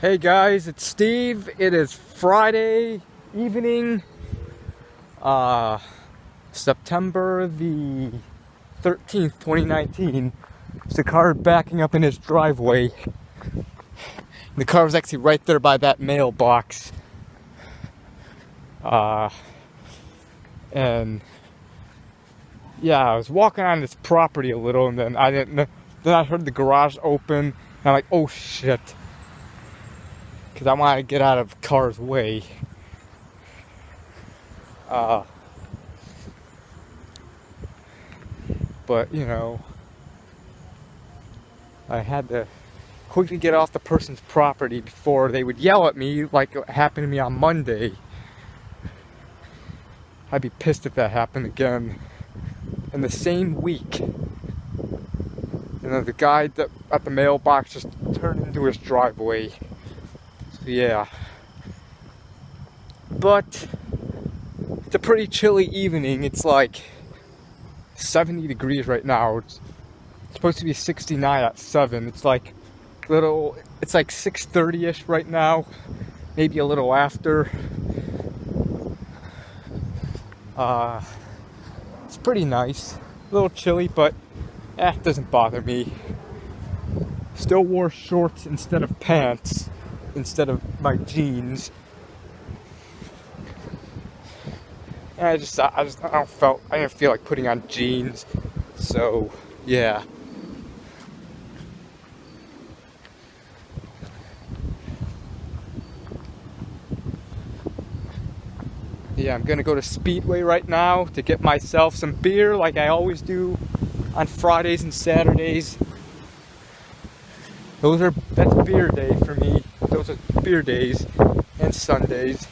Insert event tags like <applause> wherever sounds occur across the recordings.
Hey guys, it's Steve. It is Friday evening, uh, September the 13th, 2019. There's a car backing up in his driveway. The car was actually right there by that mailbox. Uh, and yeah, I was walking on this property a little, and then I didn't. Then I heard the garage open, and I'm like, "Oh shit!" Because I want to get out of car's way. Uh, but you know, I had to quickly get off the person's property before they would yell at me like it happened to me on Monday. I'd be pissed if that happened again. In the same week, you know, the guy at the mailbox just turned into his driveway yeah. But it's a pretty chilly evening. It's like 70 degrees right now. It's supposed to be 69 at 7. It's like little it's like 6:30ish right now. Maybe a little after. Uh it's pretty nice. A little chilly, but eh, doesn't bother me. Still wore shorts instead of pants instead of my jeans. And I just, I just, I don't felt, I didn't feel like putting on jeans. So, yeah. Yeah, I'm gonna go to Speedway right now to get myself some beer like I always do on Fridays and Saturdays. Those are, that's beer day for me those are beer days and Sundays.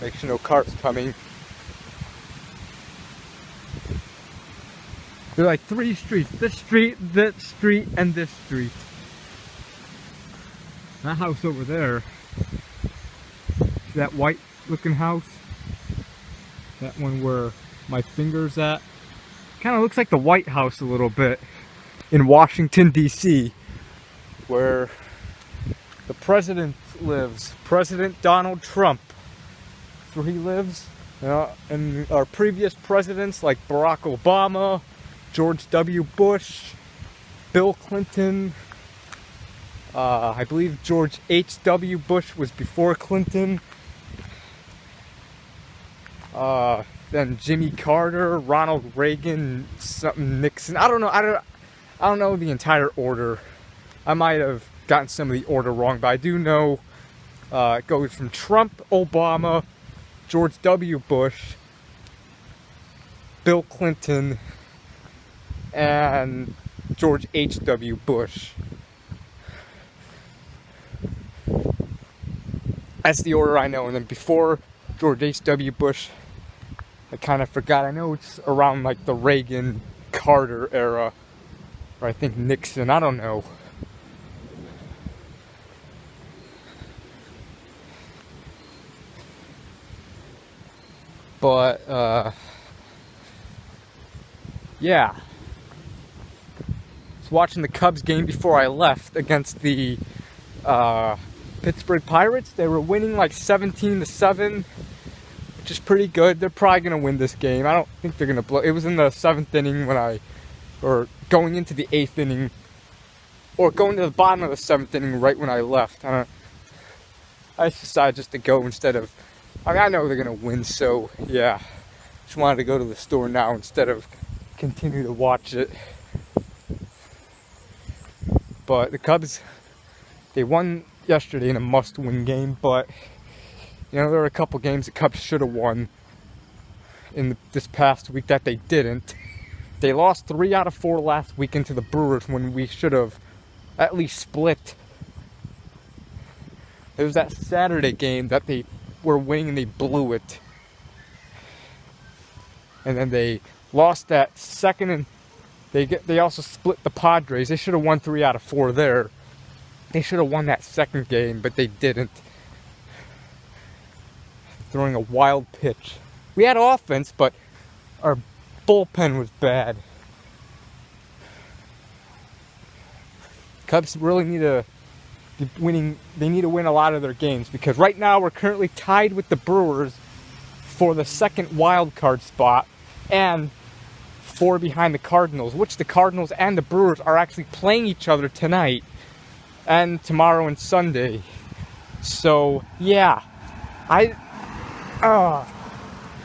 Make sure no carts coming. There are like three streets. This street, that street, and this street. That house over there. That white looking house. That one where my finger's at. Kind of looks like the White House a little bit in Washington, D.C where the president lives. President Donald Trump. Where he lives. Uh, and our previous presidents like Barack Obama, George W. Bush, Bill Clinton. Uh, I believe George H.W. Bush was before Clinton. Uh, then Jimmy Carter, Ronald Reagan, something Nixon. I don't know. I don't. I don't know the entire order I might have gotten some of the order wrong, but I do know uh, it goes from Trump, Obama, George W. Bush, Bill Clinton, and George H.W. Bush. That's the order I know. And then before George H.W. Bush, I kind of forgot. I know it's around like the Reagan Carter era, or I think Nixon. I don't know. But, uh, yeah. I was watching the Cubs game before I left against the uh, Pittsburgh Pirates. They were winning like 17 to 7, which is pretty good. They're probably going to win this game. I don't think they're going to blow. It was in the seventh inning when I, or going into the eighth inning, or going to the bottom of the seventh inning right when I left. I, I decided just to go instead of I know they're going to win, so yeah. Just wanted to go to the store now instead of continue to watch it. But the Cubs, they won yesterday in a must win game, but you know, there were a couple games the Cubs should have won in the, this past week that they didn't. They lost three out of four last week into the Brewers when we should have at least split. It was that Saturday game that they were winning and they blew it. And then they lost that second and they get they also split the Padres. They should have won 3 out of 4 there. They should have won that second game, but they didn't. Throwing a wild pitch. We had offense, but our bullpen was bad. Cubs really need to winning. They need to win a lot of their games because right now we're currently tied with the Brewers for the second wild card spot and four behind the Cardinals, which the Cardinals and the Brewers are actually playing each other tonight and tomorrow and Sunday. So yeah, I uh,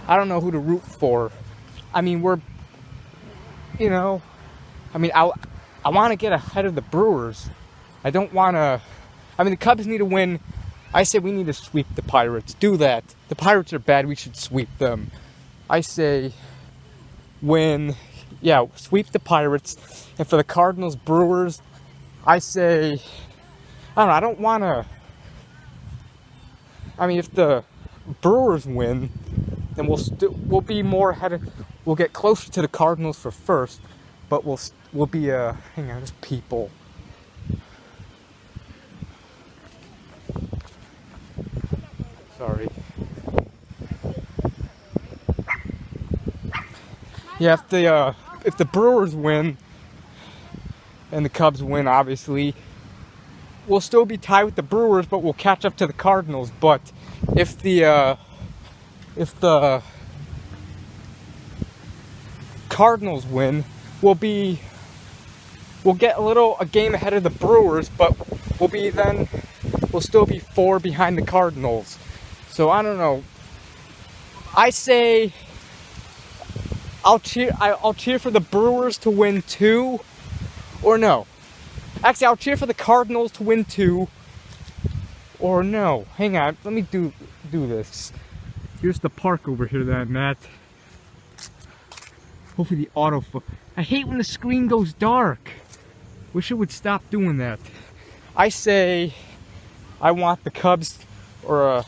I don't know who to root for. I mean, we're you know, I mean, I I want to get ahead of the Brewers. I don't want to. I mean, the Cubs need to win. I say we need to sweep the Pirates. Do that. The Pirates are bad. We should sweep them. I say win. Yeah, sweep the Pirates. And for the Cardinals, Brewers, I say I don't know. I don't want to. I mean, if the Brewers win, then we'll st- we'll be more ahead. We'll get closer to the Cardinals for first, but we'll we'll be uh. Hang on, there's people. Sorry. Yeah, if the uh, if the Brewers win and the Cubs win, obviously, we'll still be tied with the Brewers, but we'll catch up to the Cardinals. But if the uh, if the Cardinals win, we'll be we'll get a little a game ahead of the Brewers, but we'll be then we'll still be four behind the Cardinals. So I don't know. I say I'll cheer I'll cheer for the Brewers to win two or no. Actually, I'll cheer for the Cardinals to win two. Or no. Hang on. Let me do do this. Here's the park over here that I'm at. Hopefully the auto. I hate when the screen goes dark. Wish it would stop doing that. I say I want the Cubs or uh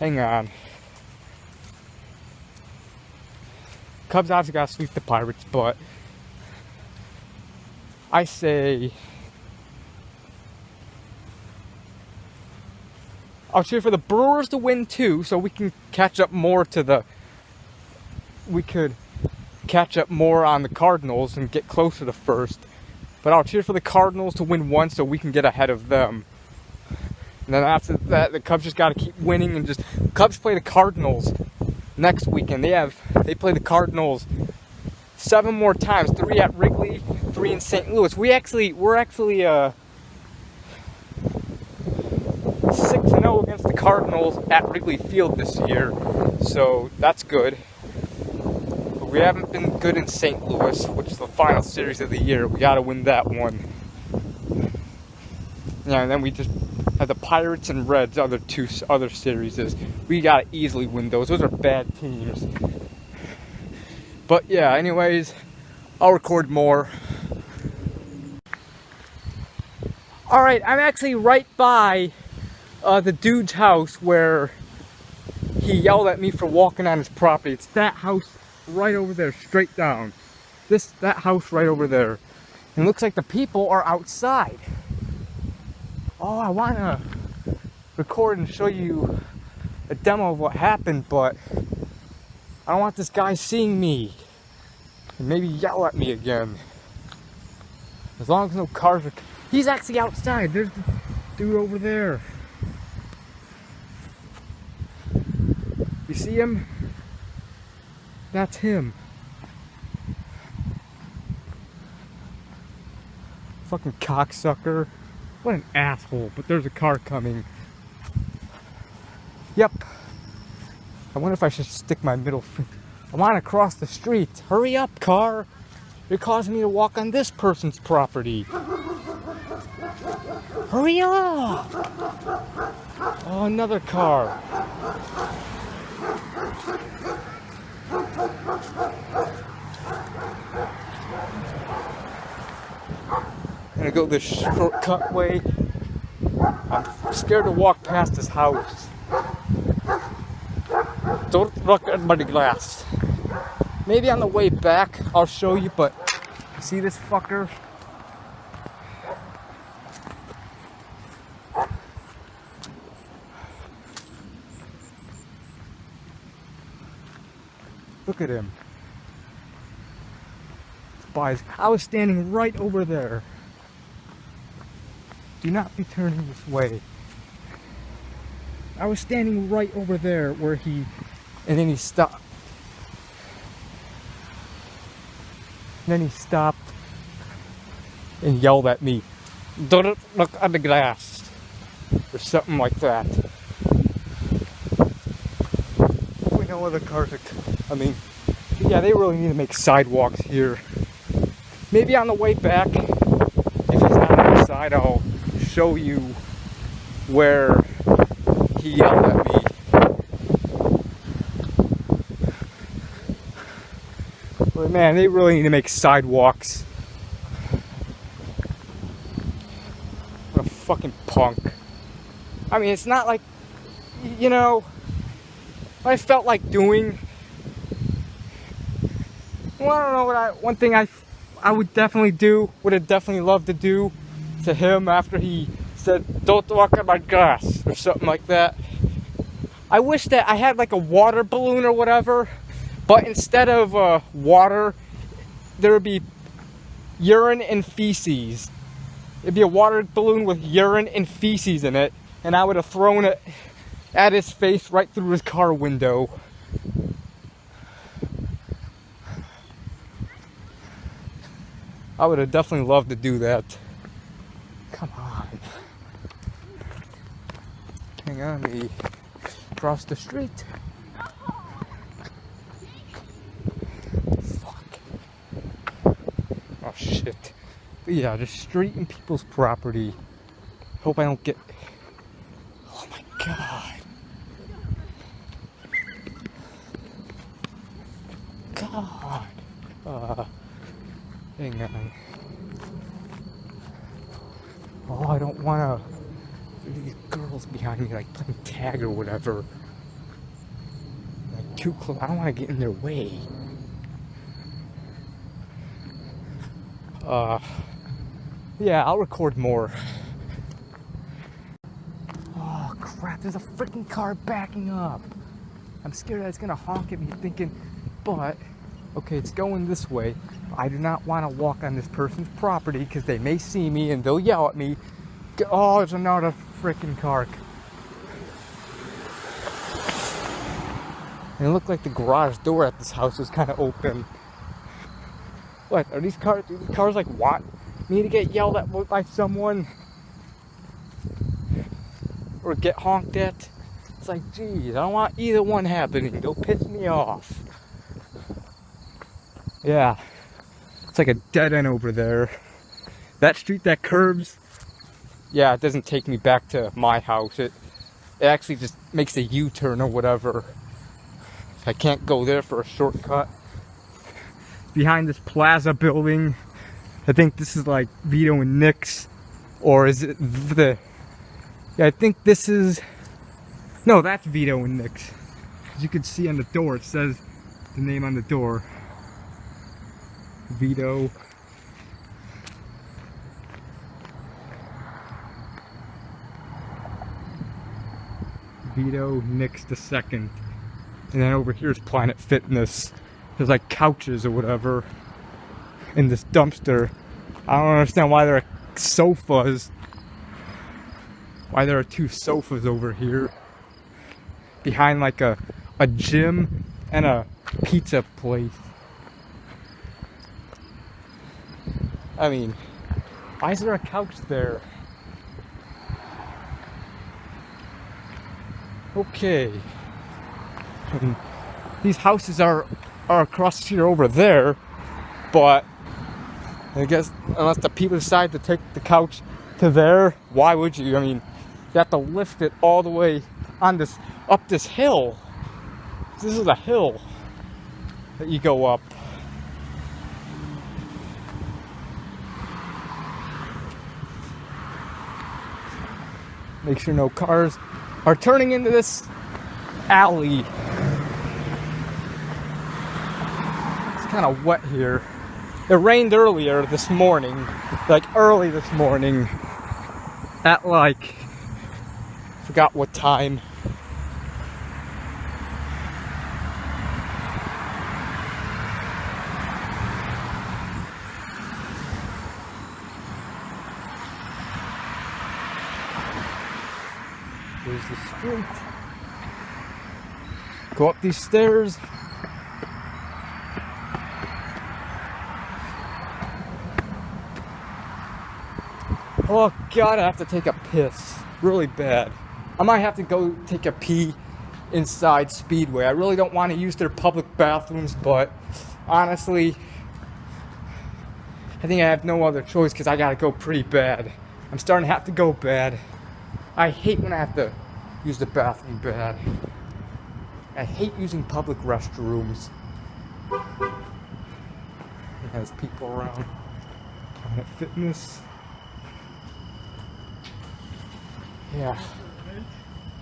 hang on. Cubs obviously gotta sweep the Pirates, but I say I'll cheer for the Brewers to win too, so we can catch up more to the. We could catch up more on the Cardinals and get closer to first. But I'll cheer for the Cardinals to win one, so we can get ahead of them. And then after that, the Cubs just got to keep winning and just. Cubs play the Cardinals next weekend. They have they play the Cardinals seven more times, three at Wrigley, three in St. Louis. We actually we're actually uh, six and zero oh against the Cardinals at Wrigley Field this year, so that's good. But we haven't been good in St. Louis, which is the final series of the year. We got to win that one. Yeah, and then we just the Pirates and Reds, other two other series. Is we got to easily win those. Those are bad teams. But yeah, anyways, I'll record more. Alright, I'm actually right by uh, the dude's house where he yelled at me for walking on his property. It's that house right over there, straight down. This, that house right over there. And looks like the people are outside. Oh, I want to record and show you a demo of what happened, but I don't want this guy seeing me and maybe yell at me again. As long as no cars are. He's actually outside. There's the dude over there. You see him? That's him. Fucking cocksucker. What an asshole. But there's a car coming. Yep. I wonder if I should stick my middle finger. I want to cross the street. Hurry up, car. You're causing me to walk on this person's property. Hurry up! Oh, another car. I'm gonna go this shortcut way. I'm scared to walk past this house. Don't look at my glass. Maybe on the way back I'll show you, but see this fucker? Look at him. Spies. I was standing right over there. Do not be turning this way. I was standing right over there where he, and then he stopped. And then he stopped and yelled at me, Don't look at the glass, or something like that. Hopefully, no other cars. I mean, yeah, they really need to make sidewalks here. Maybe on the way back, if it's not outside, I'll show you where he yelled at me. But man, they really need to make sidewalks. What a fucking punk. I mean, it's not like, you know, I felt like doing. Well, I don't know what I, one thing I, I would definitely do, would have definitely loved to do to him after he said, don't walk on my grass, or something like that. I wish that I had like a water balloon or whatever, but instead of uh, water, there would be urine and feces. It'd be a water balloon with urine and feces in it, and I would have thrown it at his face right through his car window. I would have definitely loved to do that. Come on. Hang on, me across the street. Fuck. Oh shit. But yeah, the street and people's property. Hope I don't get. Oh my god. God. Uh, hang on. Oh, I don't want to. These girls behind me, like playing Like too close. I don't want to get in their way. Uh, yeah, I'll record more. Oh crap! There's a freaking car backing up. I'm scared that it's gonna honk at me, thinking, but okay, it's going this way. I do not want to walk on this person's property because they may see me and they'll yell at me. Oh, there's another freaking car. And it looked like the garage door at this house was kind of open. What are these cars? Do these cars like what? me to get yelled at by someone or get honked at? It's like, geez, I don't want either one happening. Don't piss me off. Yeah. It's like a dead end over there. That street that curves, yeah, it doesn't take me back to my house. It it actually just makes a U-turn or whatever. I can't go there for a shortcut. Behind this plaza building, I think this is like Vito and Nick's, or is it the? Yeah, I think this is. No, that's Vito and Nick's. As you can see on the door, it says the name on the door. Vito. Vito Nick's the second. And then over here is Planet Fitness. There's like couches or whatever in this dumpster. I don't understand why there are sofas. Why there are two sofas over here. Behind like a, a gym and a pizza place. I mean, why is there a couch there? Okay. Mean, these houses are are across here over there, but I guess unless the people decide to take the couch to there, why would you? I mean, you have to lift it all the way on this up this hill. This is a hill that you go up. Make sure no cars are turning into this alley. It's kind of wet here. It rained earlier this morning, like early this morning, at like, forgot what time. use the street. Go up these stairs. Oh god, I have to take a piss. Really bad. I might have to go take a pee inside Speedway. I really don't want to use their public bathrooms, but honestly, I think I have no other choice because I gotta go pretty bad. I'm starting to have to go bad. I hate when I have to use the bathroom bad. I hate using public restrooms. It has people around. Planet Fitness. Yeah.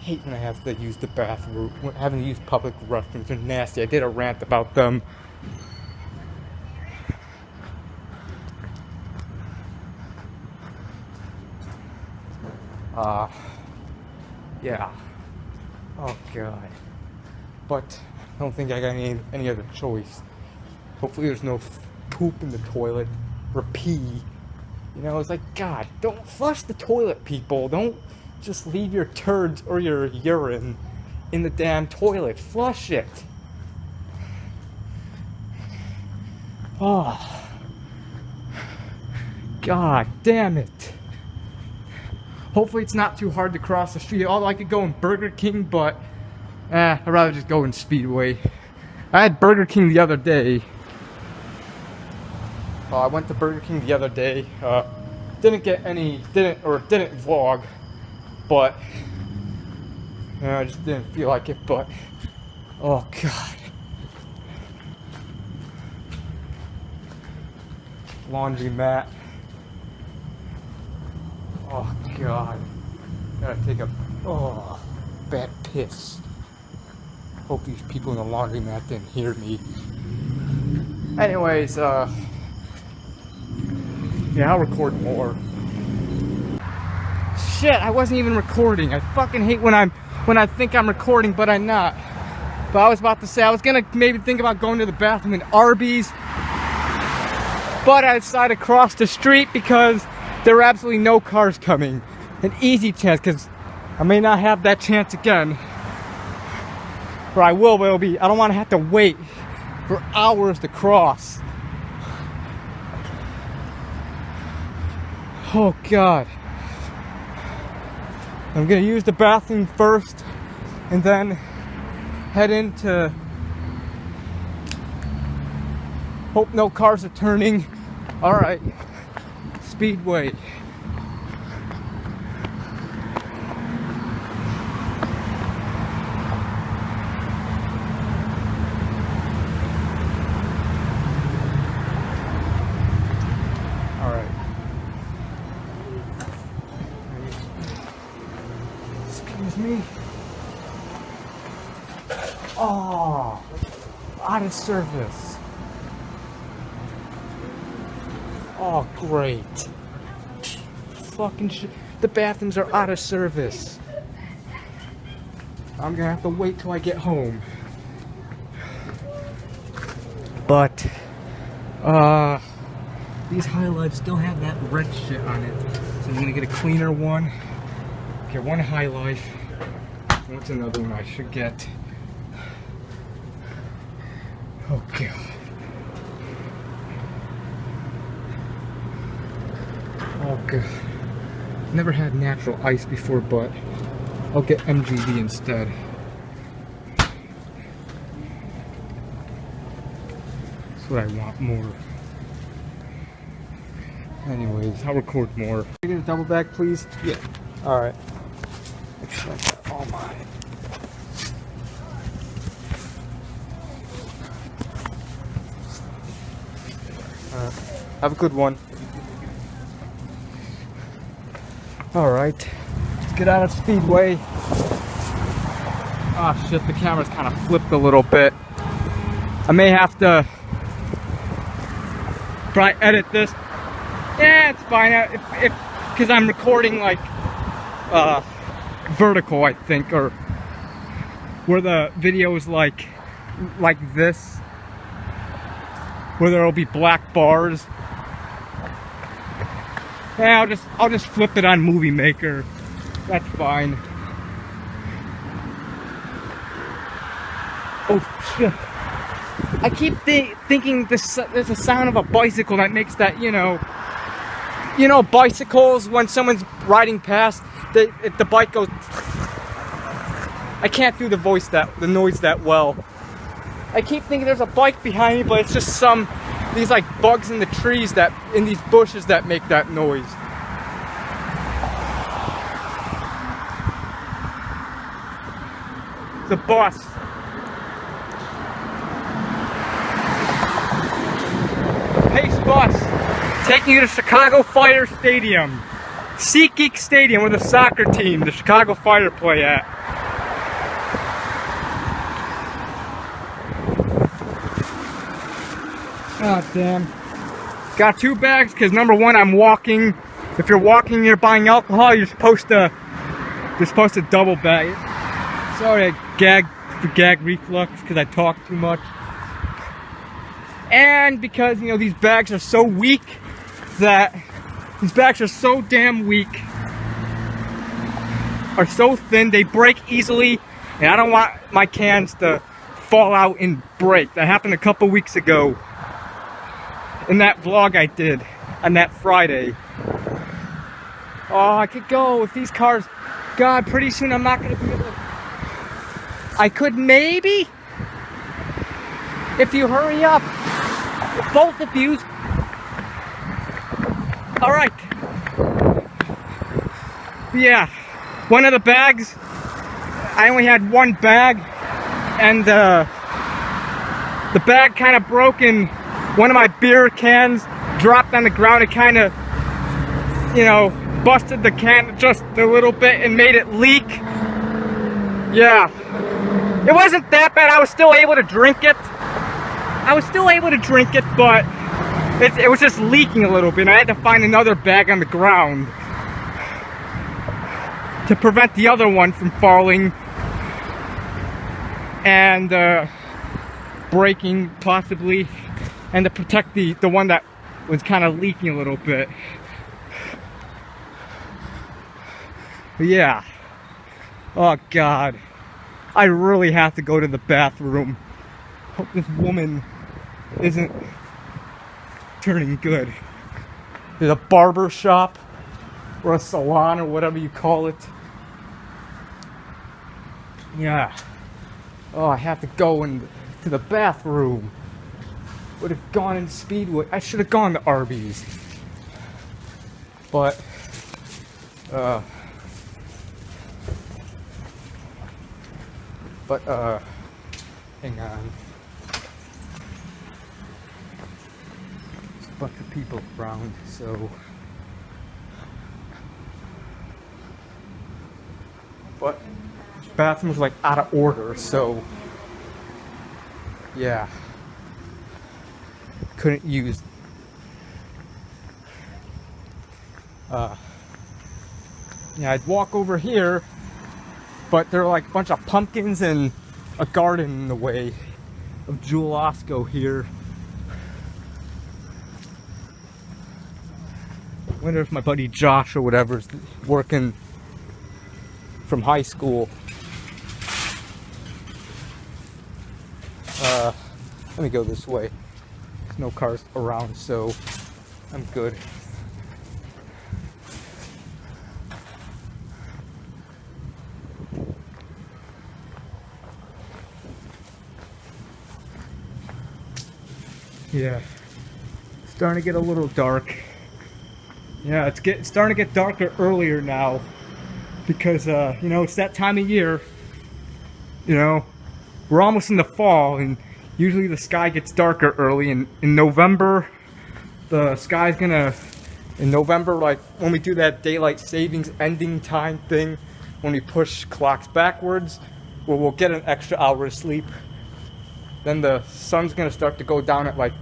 Hate when I have to use the bathroom. Having to use public restrooms. They're nasty. I did a rant about them. Uh, yeah. Oh god. But I don't think I got any any other choice. Hopefully there's no poop in the toilet or pee. You know, it's like God, don't flush the toilet, people. Don't just leave your turds or your urine in the damn toilet. Flush it. Oh. God damn it. Hopefully it's not too hard to cross the street. Although I could go in Burger King, but eh, I'd rather just go in Speedway. I had Burger King the other day. Uh, I went to Burger King the other day. Uh, didn't get any, didn't or didn't vlog, but you know, I just didn't feel like it. But oh god, laundry mat. Oh god. Gotta take a oh bad piss. Hope these people in the laundry mat didn't hear me. Anyways, uh Yeah, I'll record more. Shit, I wasn't even recording. I fucking hate when I'm when I think I'm recording but I'm not. But I was about to say I was gonna maybe think about going to the bathroom in Arby's. But I decided to cross the street because there are absolutely no cars coming. An easy chance, because I may not have that chance again. Or I will, but it'll be, I don't want to have to wait for hours to cross. Oh God. I'm gonna use the bathroom first and then head into hope no cars are turning. All right. Speedway. All right. Excuse me. Oh, out of service. Oh, great. Fucking shit. The bathrooms are out of service. I'm gonna have to wait till I get home. But, uh, these high highlights still have that red shit on it. So I'm gonna get a cleaner one. Get one High Life. What's another one I should get? Oh god. God. Never had Natural Ice before, but I'll get MGD instead. That's what I want more. Anyways, I'll record more. Can I get a double back, please? Yeah. Alright. Make sure I got all. Alright. Have a good one. Alright. Let's get out of Speedway. Ah shit, the camera's kind of flipped a little bit. I may have to try edit this. Yeah, it's fine. If, if, cause I'm recording like, uh, vertical, I think, or where the video is like, like this, where there'll be black bars. Yeah, I'll just I'll just flip it on Movie Maker. That's fine. Oh shit. I keep th thinking this, there's a sound of a bicycle that makes that, you know, you know, bicycles when someone's riding past, the the bike goes. I can't do the voice that the noise that well. I keep thinking there's a bike behind me, but it's just some these like bugs in the trees that, in these bushes that make that noise. The bus. Pace bus taking you to Chicago Fire Stadium. SeatGeek Stadium where the soccer team, the Chicago Fire play at. God damn. Got two bags because number one, I'm walking. If you're walking, you're buying alcohol, you're supposed to, you're supposed to double bag it. Sorry, I for gag reflux because I talk too much. And because, you know, these bags are so weak that, these bags are so damn weak, are so thin, they break easily, and I don't want my cans to fall out and break. That happened a couple weeks ago in that vlog I did on that Friday. Oh, I could go with these cars, God, pretty soon I'm not going to be able to, I could maybe, if you hurry up, both of you. All right. Yeah, one of the bags, I only had one bag, and uh, the bag kind of broke and one of my beer cans dropped on the ground. It kind of, you know, busted the can just a little bit and made it leak. Yeah. It wasn't that bad. I was still able to drink it. I was still able to drink it, but it, it was just leaking a little bit. And I had to find another bag on the ground to prevent the other one from falling and uh, breaking possibly and to protect the, the one that was kind of leaking a little bit. But yeah. Oh God. I really have to go to the bathroom. Hope this woman isn't turning good. There's a barber shop or a salon or whatever you call it. Yeah. Oh, I have to go in to the bathroom would have gone in Speedway. I should have gone to Arby's. But, uh, but, uh, hang on. There's a bunch of people around, so. But, bathroom's like out of order, so. Yeah couldn't use. Uh, yeah, I'd walk over here, but there are like a bunch of pumpkins and a garden in the way of Jewel Osco here. wonder if my buddy Josh or whatever is working from high school. Uh, let me go this way no cars around, so I'm good. Yeah, starting to get a little dark. Yeah, it's get starting to get darker earlier now because uh, you know it's that time of year. You know, we're almost in the fall and usually the sky gets darker early in, in November. The sky's gonna in November like when we do that daylight savings ending time thing when we push clocks backwards well we'll get an extra hour of sleep. Then the sun's gonna start to go down at like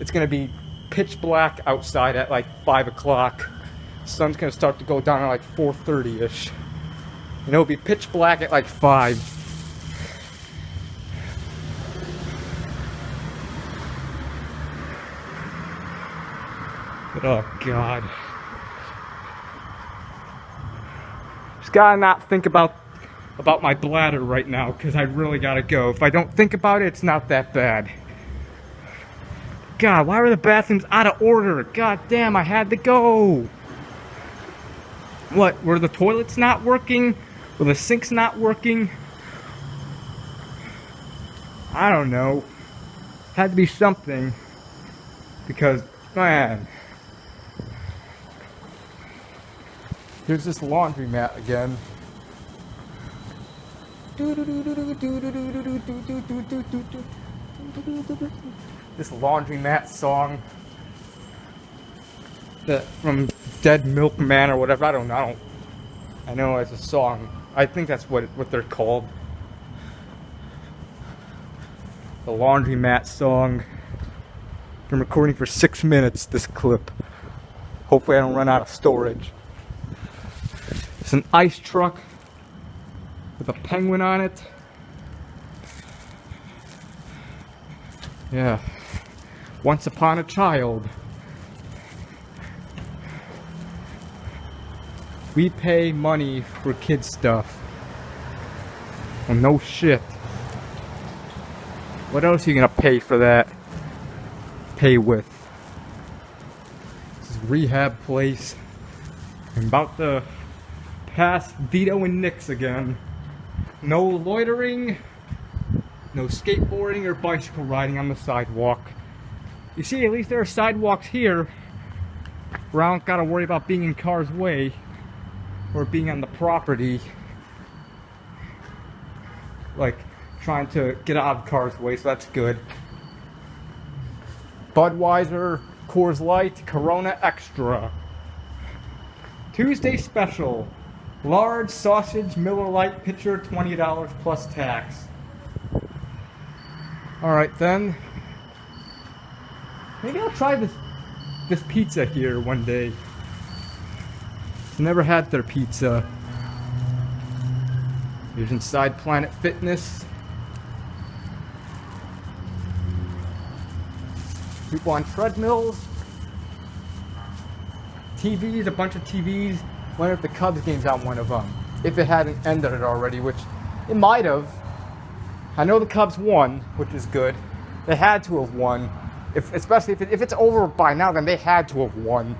it's gonna be pitch black outside at like five o'clock. Sun's gonna start to go down at like 4:30 ish and it'll be pitch black at like five oh god. Just gotta not think about about my bladder right now because I really gotta go. If I don't think about it, it's not that bad. God, why were the bathrooms out of order? God damn, I had to go. What, were the toilets not working? Were the sinks not working? I don't know. Had to be something. Because, man. Here's this laundromat again. This laundromat song that from Dead Milkmen or whatever. I don't know. I, don't, I know it's a song. I think that's what what they're called. The laundromat song. Been recording for six minutes. This clip. Hopefully, I don't run out of storage. It's an ice truck with a penguin on it. Yeah. Once upon a child. We pay money for kid stuff. Well, no shit. What else are you gonna pay for that? Pay with. This is rehab place. I'm about to pass Vito and Nick's again. No loitering, no skateboarding or bicycle riding on the sidewalk. You see, at least there are sidewalks here. Where I don't gotta worry about being in car's way or being on the property. Like trying to get out of car's way so that's good. Budweiser Coors Light Corona Extra. Tuesday special large sausage Miller Lite pitcher $20 plus tax all right then maybe I'll try this this pizza here one day Never had their pizza. Here's inside Planet Fitness. People on treadmills. TVs, a bunch of TVs. Wonder if the Cubs game's on one of them. If it hadn't ended it already, which it might have. I know the Cubs won, which is good. They had to have won. If, especially if, it, if it's over by now, then they had to have won.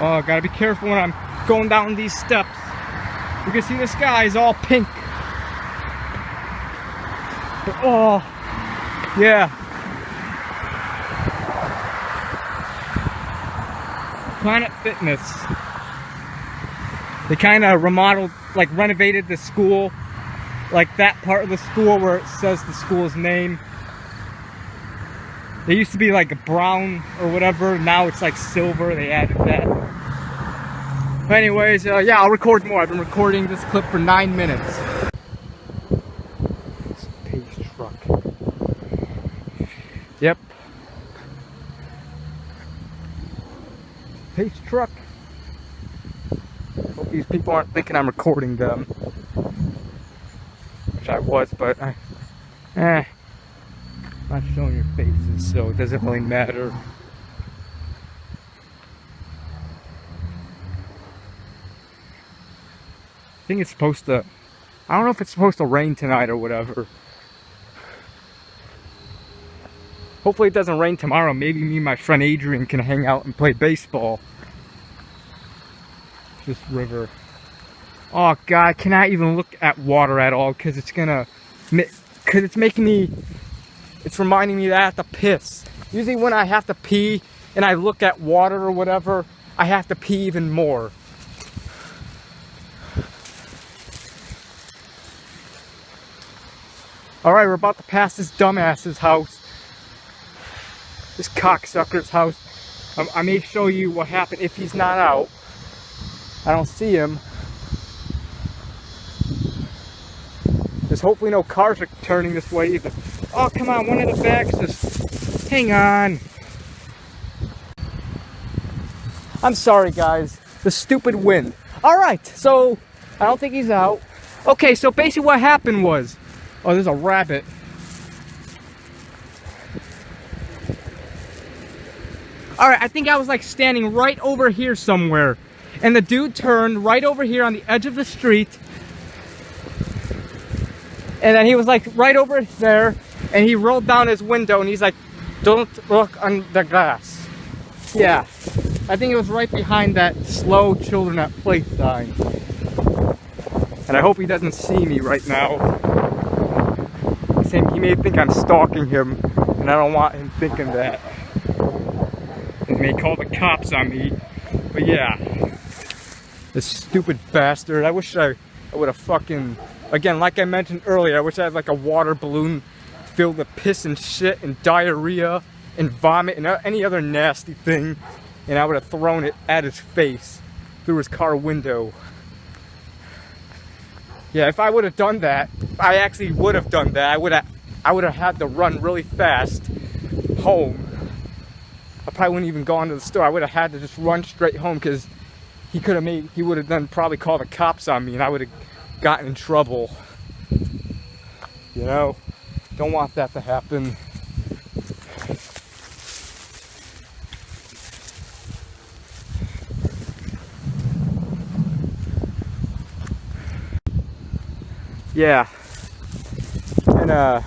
Oh, gotta be careful when I'm going down these steps. You can see the sky is all pink. Oh, yeah. Planet Fitness. They kind of remodeled, like renovated the school. Like that part of the school where it says the school's name. They used to be like brown or whatever. Now it's like silver. They added that. Anyways, uh, yeah, I'll record more. I've been recording this clip for nine minutes. Pace truck. Yep. Pace truck. Hope these people aren't thinking I'm recording them. Which I was, but I, eh. Not showing your faces, so it doesn't really matter. I think it's supposed to, I don't know if it's supposed to rain tonight or whatever. Hopefully it doesn't rain tomorrow. Maybe me and my friend Adrian can hang out and play baseball. This river. Oh God, I cannot even look at water at all because it's gonna, because it's making me, it's reminding me that I have to piss. Usually when I have to pee and I look at water or whatever, I have to pee even more. All right, we're about to pass this dumbass's house. This cocksucker's house. Um, I may show you what happened if he's not out. I don't see him. There's hopefully no cars are turning this way either. Oh, come on, one of the backs is... Hang on. I'm sorry, guys. The stupid wind. All right, so I don't think he's out. Okay, so basically what happened was Oh, there's a rabbit. All right, I think I was like standing right over here somewhere. And the dude turned right over here on the edge of the street. And then he was like right over there. And he rolled down his window and he's like, don't look on the glass. Yeah. I think it was right behind that slow children at play sign. And I hope he doesn't see me right now. He may think I'm stalking him, and I don't want him thinking that. He may call the cops on me. But yeah, this stupid bastard. I wish I, I would have fucking, again, like I mentioned earlier, I wish I had like a water balloon filled with piss and shit and diarrhea and vomit and any other nasty thing. And I would have thrown it at his face through his car window. Yeah, if I would have done that, I actually would have done that. I would have, I would have had to run really fast home. I probably wouldn't even gone to the store. I would have had to just run straight home because he could have made, he would have then probably called the cops on me and I would have gotten in trouble. You know, don't want that to happen. Yeah. And uh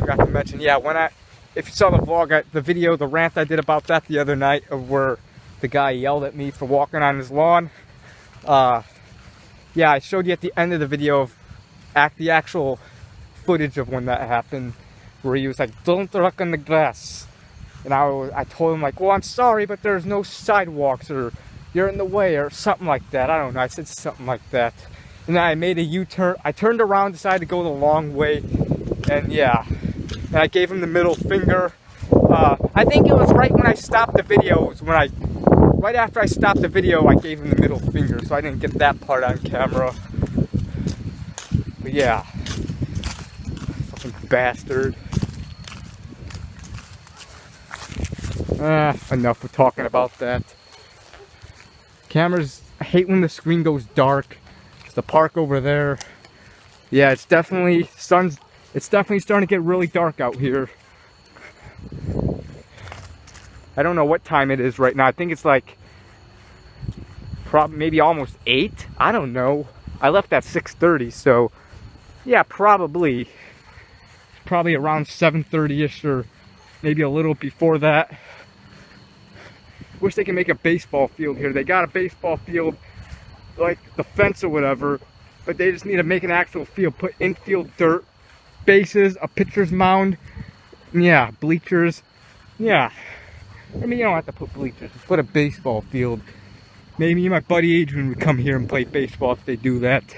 forgot to mention yeah when i if you saw the vlog I, the video the rant i did about that the other night of where the guy yelled at me for walking on his lawn uh yeah i showed you at the end of the video of act the actual footage of when that happened where he was like don't walk on the grass. And I, I told him like well i'm sorry but there's no sidewalks or you're in the way or something like that. I don't know i said something like that and I made a U-turn. I turned around, decided to go the long way, and yeah, and I gave him the middle finger. Uh, I think it was right when I stopped the video, when I, right after I stopped the video, I gave him the middle finger, so I didn't get that part on camera. But yeah, fucking bastard. Ah, enough of talking about that. Cameras, I hate when the screen goes dark the park over there. Yeah, it's definitely sun's it's definitely starting to get really dark out here. I don't know what time it is right now. I think it's like probably maybe almost 8. I don't know. I left at 6:30, so yeah, probably probably around 7:30ish or maybe a little before that. Wish they could make a baseball field here. They got a baseball field like the fence or whatever, but they just need to make an actual field, put infield dirt, bases, a pitcher's mound, yeah, bleachers, yeah. I mean, you don't have to put bleachers, just put a baseball field. Maybe my buddy Adrian would come here and play baseball if they do that.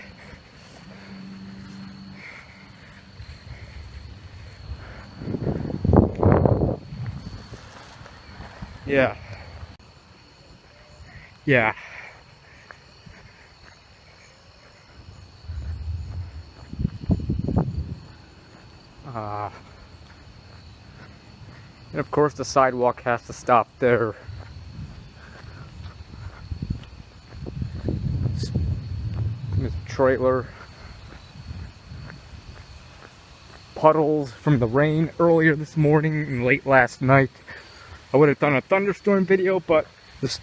Yeah. Yeah. Uh, and of course the sidewalk has to stop there. This trailer. Puddles from the rain earlier this morning and late last night. I would have done a thunderstorm video, but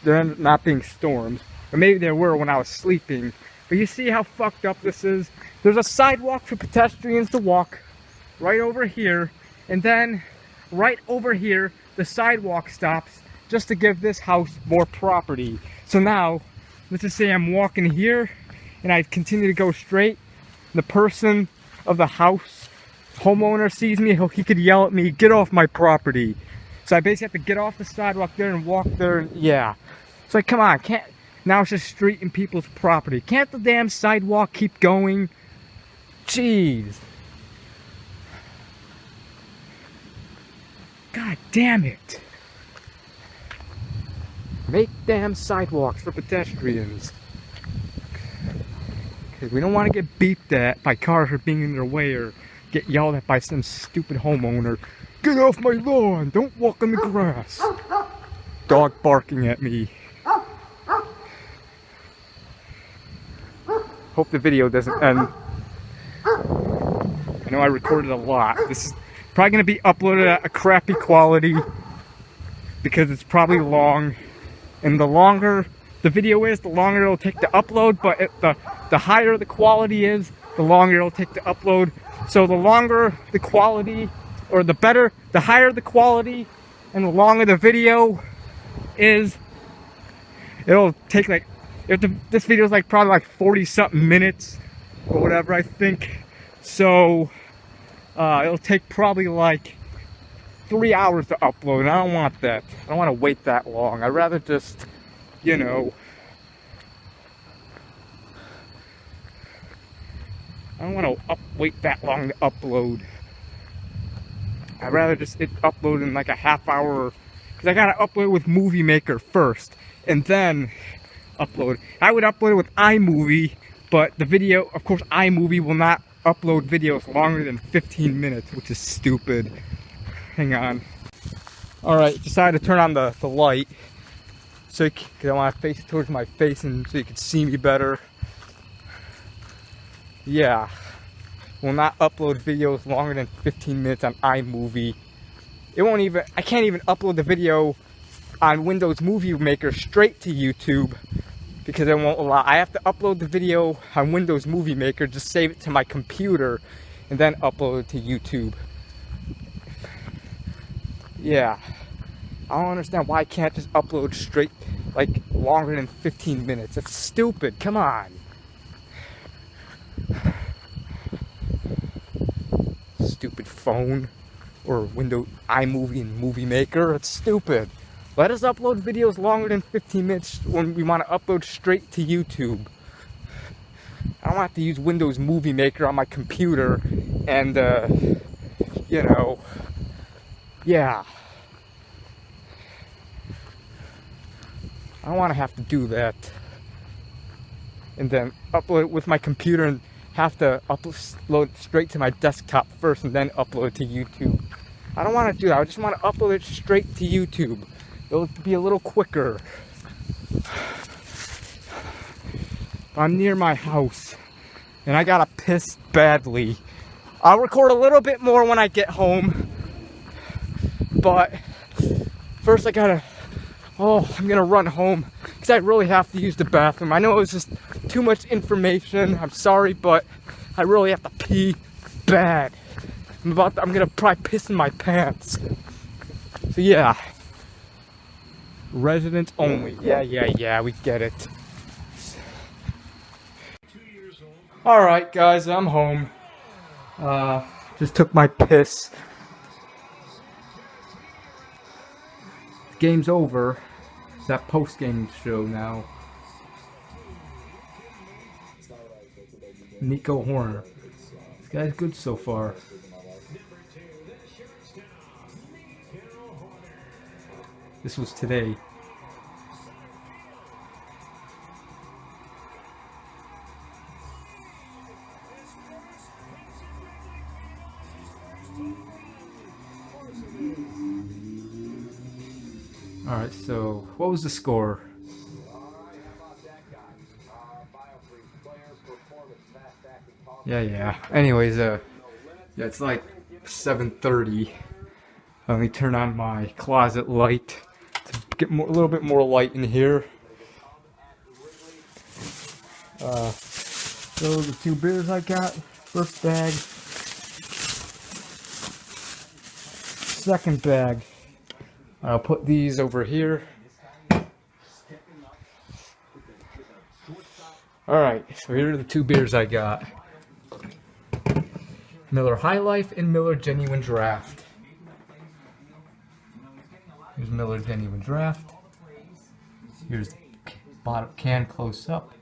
there ended not being storms. Or maybe there were when I was sleeping. But you see how fucked up this is? There's a sidewalk for pedestrians to walk right over here, and then right over here, the sidewalk stops just to give this house more property. So now, let's just say I'm walking here, and I continue to go straight. The person of the house, homeowner sees me, he could yell at me, get off my property. So I basically have to get off the sidewalk there and walk there, and yeah. It's like, come on, can't, now it's just street and people's property. Can't the damn sidewalk keep going? Jeez. God damn it. Make damn sidewalks for pedestrians. Because we don't want to get beeped at by cars for being in their way or get yelled at by some stupid homeowner. Get off my lawn! Don't walk on the grass! Dog barking at me. Hope the video doesn't end. I know I recorded a lot. This is Probably going to be uploaded at a crappy quality. because it's probably long. And the longer the video is, the longer it'll take to upload, but it, the, the higher the quality is, the longer it'll take to upload. So the longer the quality, or the better, the higher the quality, and the longer the video is, it'll take like, if the, this video is like probably like 40 something minutes, or whatever, I think. So, uh, it'll take probably like three hours to upload, and I don't want that. I don't want to wait that long. I'd rather just, you know, I don't want to up, wait that long to upload. I'd rather just upload in like a half hour, because I gotta upload with Movie Maker first, and then upload. I would upload it with iMovie, but the video, of course, iMovie will not upload videos longer than 15 minutes, which is stupid. Hang on. All right, decided to turn on the, the light so because I want to face it towards my face and so you can see me better. Yeah, will not upload videos longer than 15 minutes on iMovie. It won't even, I can't even upload the video on Windows Movie Maker straight to YouTube because it won't allow. I have to upload the video on Windows Movie Maker, just save it to my computer, and then upload it to YouTube. Yeah. I don't understand why I can't just upload straight, like, longer than 15 minutes. That's stupid. Come on. Stupid phone or Windows iMovie and Movie Maker. It's stupid. Let us upload videos longer than 15 minutes when we want to upload straight to YouTube. I don't have to use Windows Movie Maker on my computer and, uh, you know, yeah. I don't want to have to do that. And then upload it with my computer and have to upload straight to my desktop first and then upload it to YouTube. I don't want to do that. I just want to upload it straight to YouTube. It'll be a little quicker. I'm near my house and I gotta piss badly. I'll record a little bit more when I get home, but first I gotta, oh, I'm gonna run home because I really have to use the bathroom. I know it was just too much information. I'm sorry, but I really have to pee bad. I'm about to, I'm gonna probably piss in my pants. So yeah. Residents only. Yeah, yeah, yeah, we get it. Alright, guys, I'm home. Uh, just took my piss. Game's over. It's that post-game show now. Nico Hoerner. This guy's good so far. This was today. Alright, so what was the score? Yeah, yeah. Anyways, uh, yeah, it's like 7.30. Let me turn on my closet light get more, a little bit more light in here. Uh, so the two beers I got, first bag, second bag. I'll put these over here. Alright, so here are the two beers I got. Miller High Life and Miller Genuine Draft. Miller Genuine Draft. Here's the bottom can close up.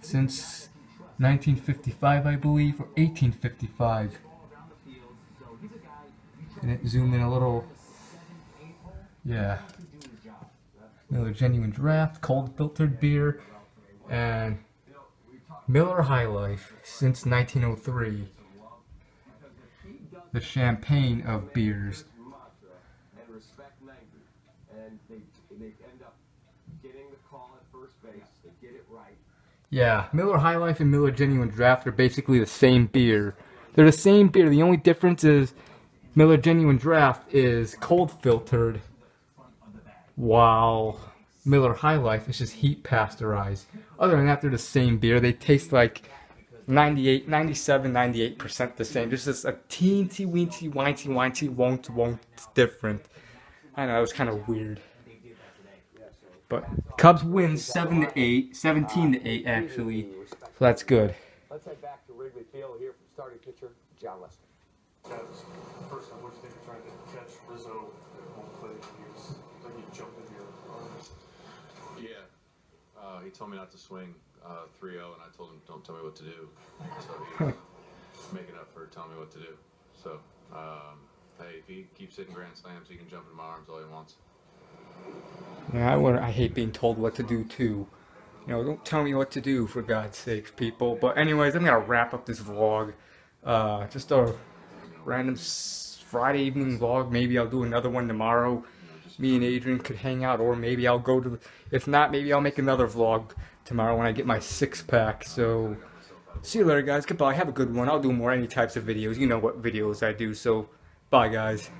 Since 1955, I believe, or 1855. And it zoom in a little yeah. Miller Genuine Draft, cold filtered beer, and Miller High Life since 1903. The champagne of beers. Yeah, Miller High Life and Miller Genuine Draft are basically the same beer. They're the same beer. The only difference is Miller Genuine Draft is cold filtered while Miller High Life is just heat pasteurized. Other than that, they're the same beer. They taste like 98, 97, 98% the same. There's Just a teensy weensy, wincy, wincy, won't, won't different. I know, it was kind of weird. But Cubs win 7 to 8, 17 to 8 actually. So that's good. Let's head back to Wrigley Field here from starting pitcher Jon Lester. That was the first time, what do you think of trying to catch Rizzo at home plate when he was, like he jumped into your arms? Yeah. Uh, he told me not to swing uh, 3 0, and I told him, don't tell me what to do. So he <laughs> was making up for telling me what to do. So, um, hey, if he keeps hitting grand slams, he can jump in my arms all he wants. Yeah, I, I hate being told what to do too. You know, don't tell me what to do for God's sakes, people. But anyways, I'm gonna wrap up this vlog. Uh, just a random Friday evening vlog. Maybe I'll do another one tomorrow. Me and Adrian could hang out, or maybe I'll go to. The, if not, maybe I'll make another vlog tomorrow when I get my six pack. So, see you later, guys. Goodbye. Have a good one. I'll do more any types of videos. You know what videos I do. So, bye, guys.